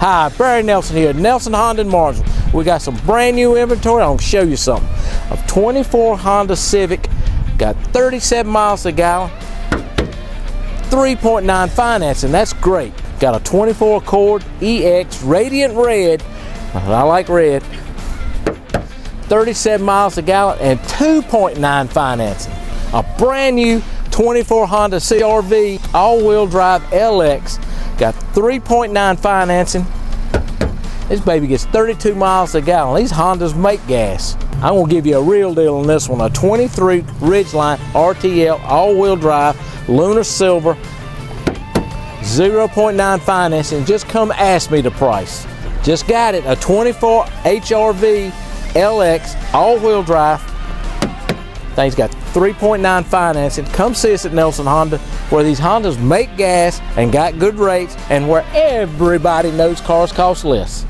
Hi, Barry Nelson here, Nelson Honda in Marshall. We got some brand new inventory. I'm gonna show you something. A 24 Honda Civic, got 37 miles a gallon, 3.9 financing. That's great. Got a 24 Accord EX Radiant Red. I like red. 37 miles a gallon and 2.9 financing. A brand new 24 Honda CRV all-wheel drive LX. Got 3.9 financing. This baby gets 32 miles a gallon. These Hondas make gas. I'm gonna give you a real deal on this one. A 23 Ridgeline RTL all-wheel drive, Lunar Silver, 0.9 financing. Just come ask me the price. Just got it, a 24 HRV LX all-wheel drive. Thing's got 3.9 financing. Come see us at Nelson Honda where these Hondas make gas and got good rates and where everybody knows cars cost less.